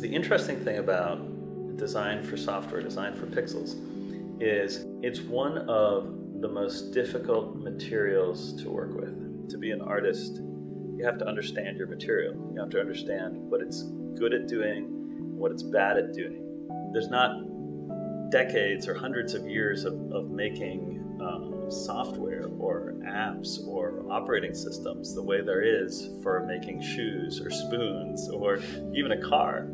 The interesting thing about design for software, design for pixels, is it's one of the most difficult materials to work with. To be an artist, you have to understand your material. You have to understand what it's good at doing, what it's bad at doing. There's not decades or hundreds of years of, of making um, software or apps or operating systems the way there is for making shoes or spoons or even a car.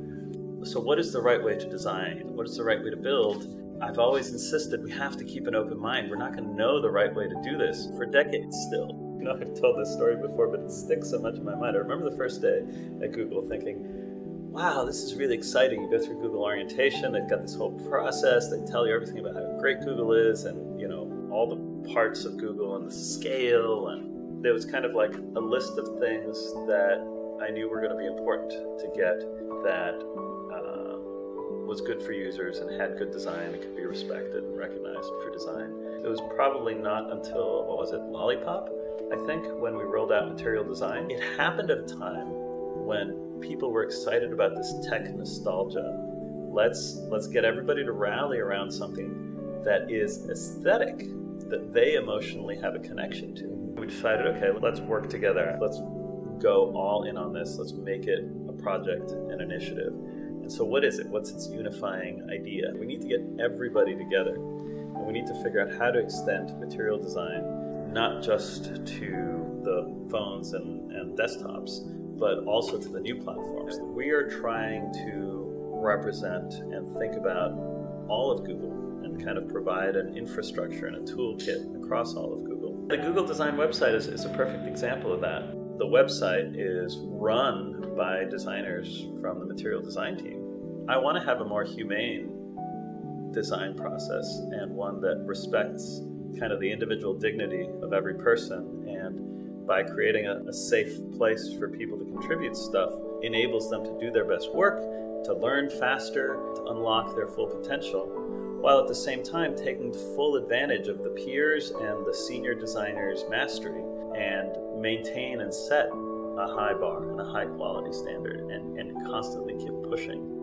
So, what is the right way to design? What is the right way to build? I've always insisted we have to keep an open mind. We're not going to know the right way to do this for decades still. You know, I've told this story before, but it sticks so much in my mind. I remember the first day at Google thinking, wow, this is really exciting. You go through Google orientation, they've got this whole process, they tell you everything about how great Google is and, all the parts of Google and the scale. And there was kind of like a list of things that I knew were going to be important to get that uh, was good for users and had good design and could be respected and recognized for design. It was probably not until, what was it, Lollipop, I think, when we rolled out material design. It happened at a time when people were excited about this tech nostalgia. Let's let's get everybody to rally around something that is aesthetic, that they emotionally have a connection to. We decided, okay, let's work together. Let's go all in on this. Let's make it a project, an initiative. And so, what is it? What's its unifying idea? We need to get everybody together, and we need to figure out how to extend material design not just to the phones and, and desktops, but also to the new platforms. We are trying to represent and think about all of Google kind of provide an infrastructure and a toolkit across all of Google. The Google Design website is, is a perfect example of that. The website is run by designers from the material design team. I want to have a more humane design process and one that respects kind of the individual dignity of every person and by creating a, a, safe place for people to contribute stuff enables them to do their best work to learn faster to unlock their full potential while at the same time taking full advantage of the peers and the senior designers mastery and maintain and set a high bar and a high quality standard and, and constantly keep pushing